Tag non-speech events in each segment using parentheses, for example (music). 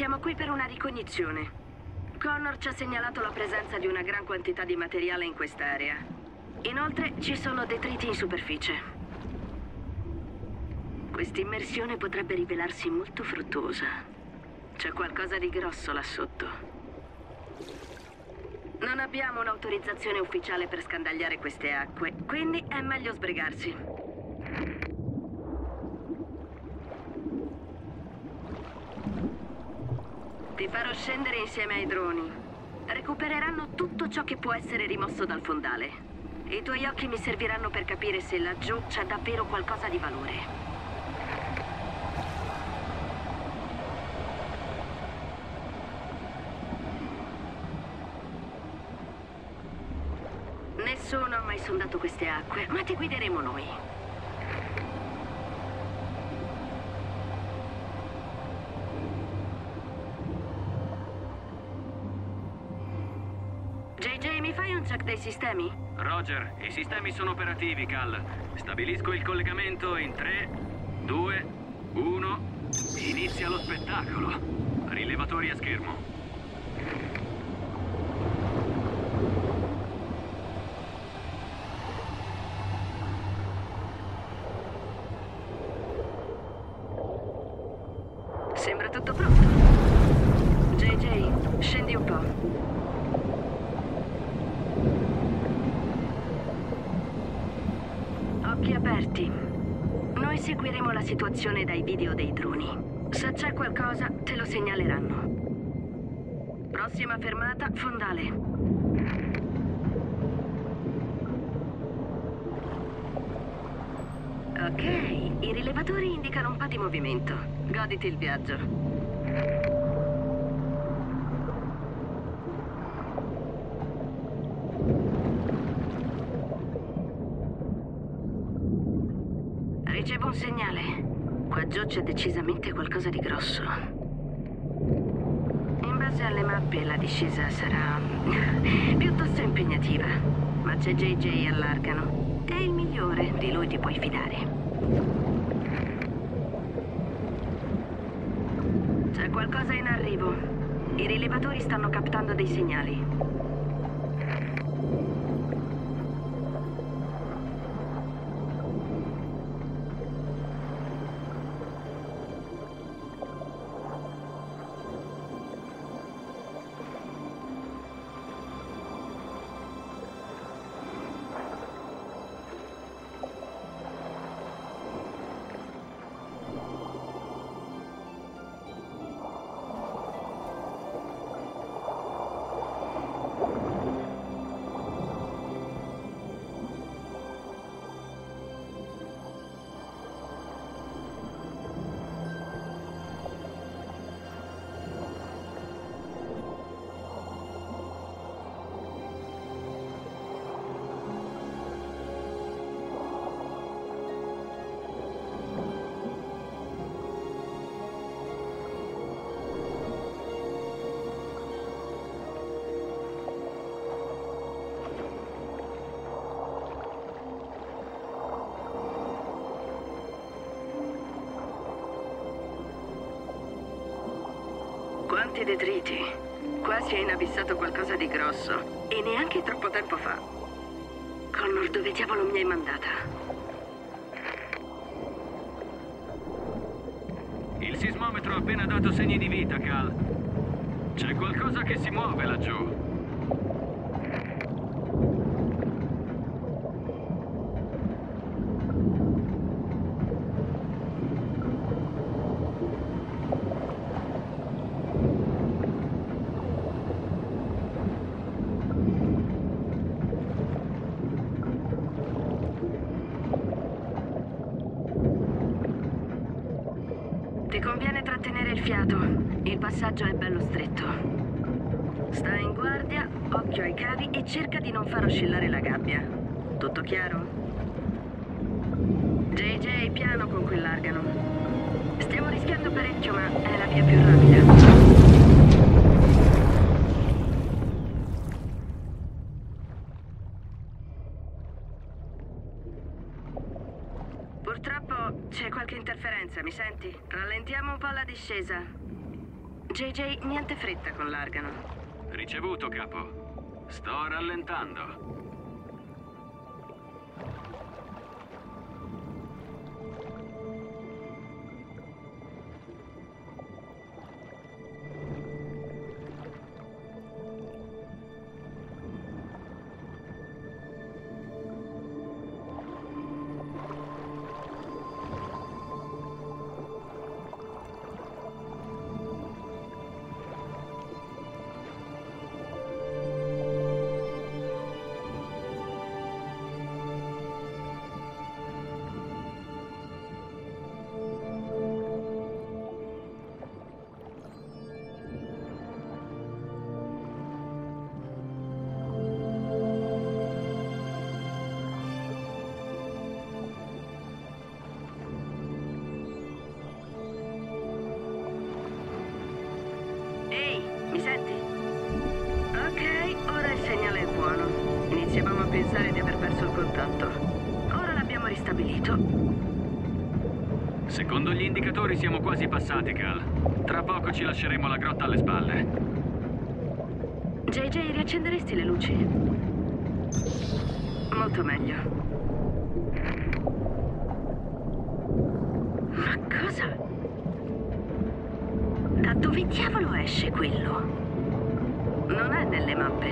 siamo qui per una ricognizione. Connor ci ha segnalato la presenza di una gran quantità di materiale in quest'area. Inoltre ci sono detriti in superficie. Questa immersione potrebbe rivelarsi molto fruttuosa. C'è qualcosa di grosso là sotto. Non abbiamo un'autorizzazione ufficiale per scandagliare queste acque, quindi è meglio sbrigarsi. Ti farò scendere insieme ai droni. Recupereranno tutto ciò che può essere rimosso dal fondale. I tuoi occhi mi serviranno per capire se laggiù c'è davvero qualcosa di valore. Nessuno ha mai sondato queste acque, ma ti guideremo noi. JJ, mi fai un check dei sistemi? Roger, i sistemi sono operativi, Cal. Stabilisco il collegamento in 3, 2, 1. Inizia lo spettacolo. Rilevatori a schermo. Sembra tutto pronto. JJ, scendi un po'. Occhi aperti. Noi seguiremo la situazione dai video dei droni. Se c'è qualcosa, te lo segnaleranno. Prossima fermata, fondale. Ok, i rilevatori indicano un po' di movimento. Goditi il viaggio. Ricevo un segnale. Qua giù c'è decisamente qualcosa di grosso. In base alle mappe la discesa sarà (laughs) piuttosto impegnativa. Ma c'è JJ allargano. È il migliore, di lui ti puoi fidare. C'è qualcosa in arrivo. I rilevatori stanno captando dei segnali. Quanti detriti. Qua si è inabissato qualcosa di grosso. E neanche troppo tempo fa. Connor, dove diavolo mi hai mandata? Il sismometro ha appena dato segni di vita, Cal. C'è qualcosa che si muove laggiù. Ti conviene trattenere il fiato. Il passaggio è bello stretto. Stai in guardia, occhio ai cavi e cerca di non far oscillare la gabbia. Tutto chiaro? JJ, piano con quell'argano. Stiamo rischiando parecchio, ma è la via più rapida. C'è qualche interferenza, mi senti? Rallentiamo un po' la discesa. JJ, niente fretta con l'argano. Ricevuto, capo. Sto rallentando. Ristabilito. Secondo gli indicatori siamo quasi passati, Cal. Tra poco ci lasceremo la grotta alle spalle. JJ, riaccenderesti le luci? Molto meglio. Ma cosa? Da dove diavolo esce quello? Non è nelle mappe.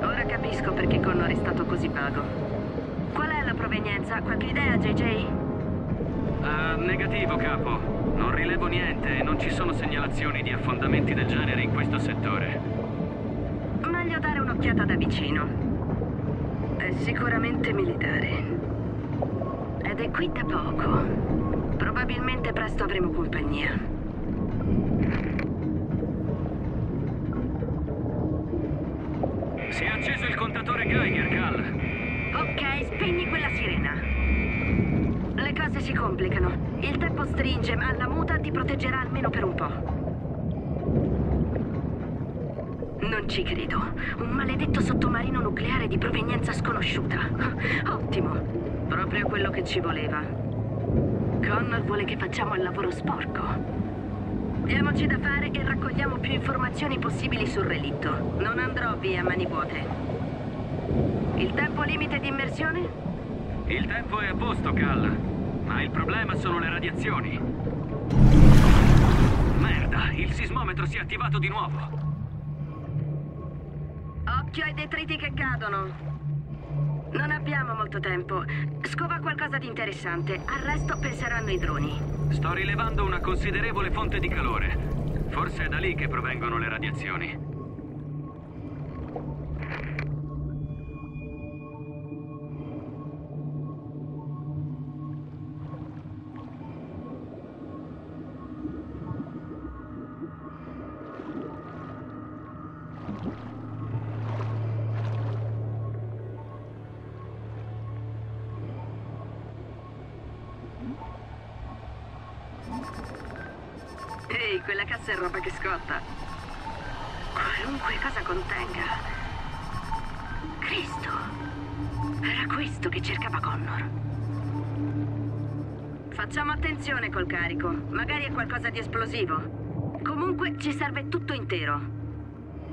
Ora capisco perché Connor è stato così vago. Qual è la provenienza? Qualche idea, JJ? Ah, negativo, capo. Non rilevo niente e non ci sono segnalazioni di affondamenti del genere in questo settore. Meglio dare un'occhiata da vicino. È sicuramente militare. Ed è qui da poco. Probabilmente presto avremo compagnia. Si è acceso il contatore Geiger, Cal. Ok, spegni quella sirena. Le cose si complicano. Il tempo stringe, ma la muta ti proteggerà almeno per un po'. Non ci credo. Un maledetto sottomarino nucleare di provenienza sconosciuta. Ottimo. Proprio quello che ci voleva. Connor vuole che facciamo il lavoro sporco. Diamoci da fare e raccogliamo più informazioni possibili sul relitto. Non andrò via a mani vuote. Il tempo limite di immersione? Il tempo è a posto, Cal. Ma il problema sono le radiazioni. Merda, il sismometro si è attivato di nuovo. Occhio ai detriti che cadono. Non abbiamo molto tempo. Scova qualcosa di interessante. Al resto penseranno i droni. Sto rilevando una considerevole fonte di calore. Forse è da lì che provengono le radiazioni. Ehi, quella cassa è roba che scotta. Qualunque cosa contenga. Cristo. Era questo che cercava Connor. Facciamo attenzione col carico. Magari è qualcosa di esplosivo. Comunque ci serve tutto intero.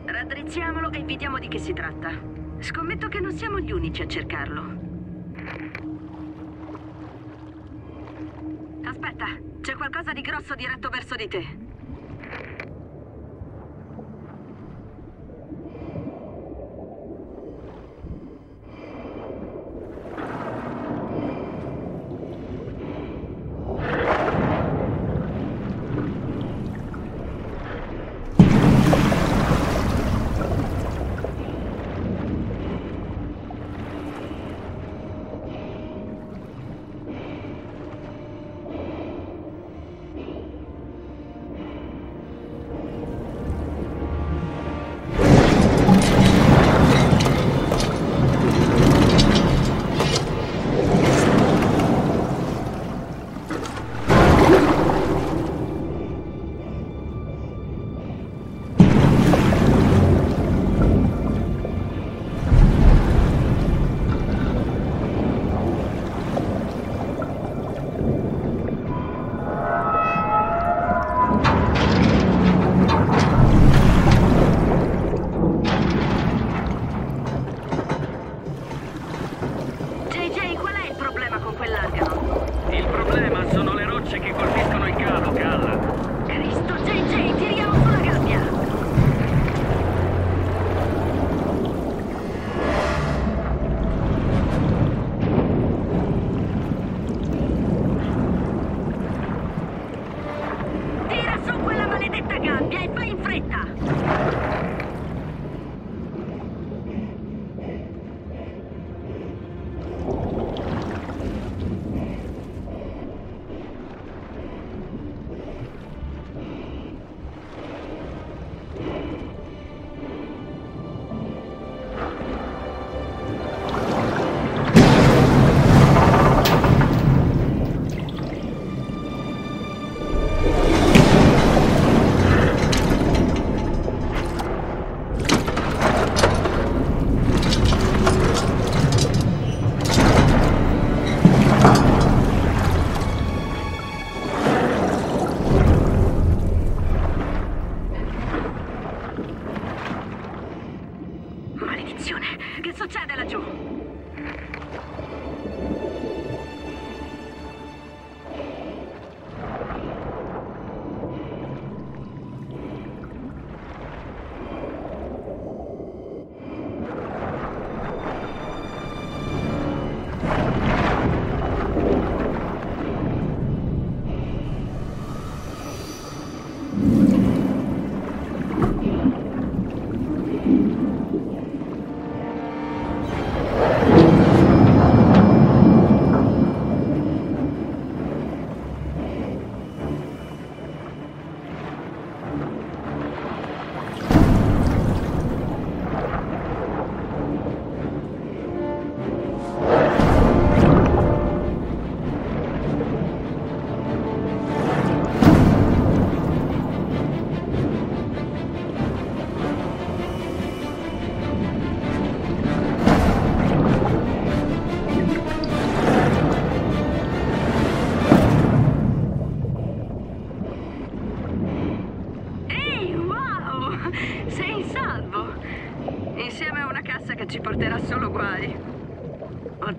Raddrizziamolo e vediamo di che si tratta. Scommetto che non siamo gli unici a cercarlo. Aspetta, c'è qualcosa di grosso diretto verso di te. Sono le rocce che colpiscono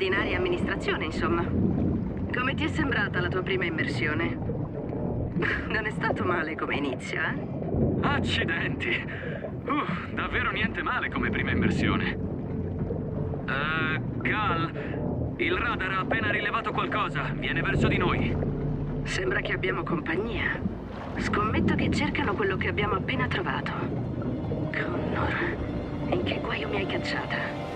Ordinaria amministrazione, insomma. Come ti è sembrata la tua prima immersione? Non è stato male come inizio, eh? Accidenti! Uh, davvero niente male come prima immersione. Uh, Cal, il radar ha appena rilevato qualcosa. Viene verso di noi. Sembra che abbiamo compagnia. Scommetto che cercano quello che abbiamo appena trovato. Connor, in che guaio mi hai cacciata?